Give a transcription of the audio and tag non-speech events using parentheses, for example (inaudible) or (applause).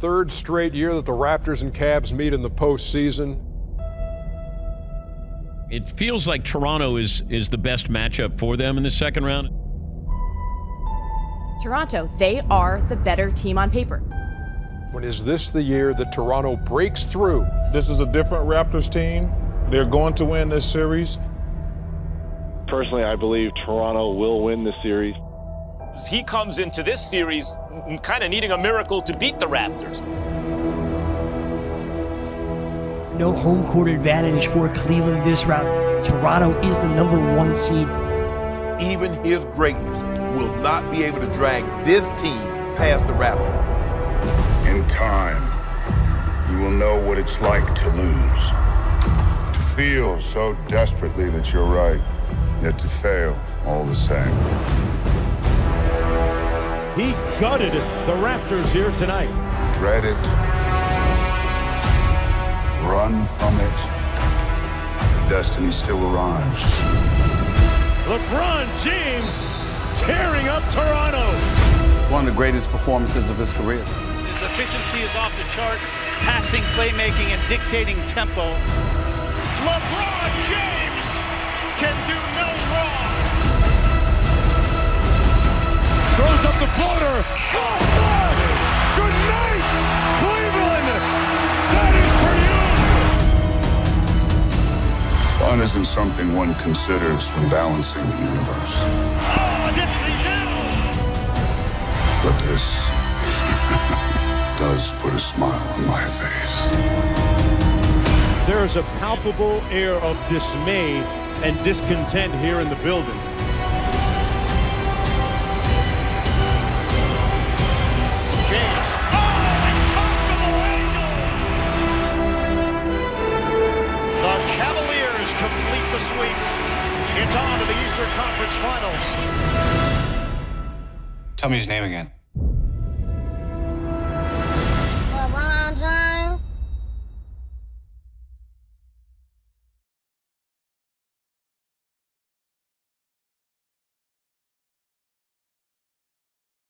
third straight year that the Raptors and Cavs meet in the postseason. It feels like Toronto is is the best matchup for them in the second round. Toronto, they are the better team on paper. When is this the year that Toronto breaks through? This is a different Raptors team. They're going to win this series. Personally, I believe Toronto will win the series. He comes into this series kind of needing a miracle to beat the Raptors. No home court advantage for Cleveland this round. Toronto is the number one seed. Even his greatness will not be able to drag this team past the Raptors. In time, you will know what it's like to lose. To feel so desperately that you're right, yet to fail all the same. He gutted the Raptors here tonight. Dread it. Run from it. Destiny still arrives. LeBron James tearing up Toronto. One of the greatest performances of his career. His efficiency is off the chart, passing, playmaking, and dictating tempo. LeBron James Throws up the floater. God bless. Good night, Cleveland. That is for you. Fun isn't something one considers when balancing the universe. Ah, oh, nifty But this (laughs) does put a smile on my face. There is a palpable air of dismay and discontent here in the building. Complete the sweep. It's on to the Eastern Conference Finals. Tell me his name again.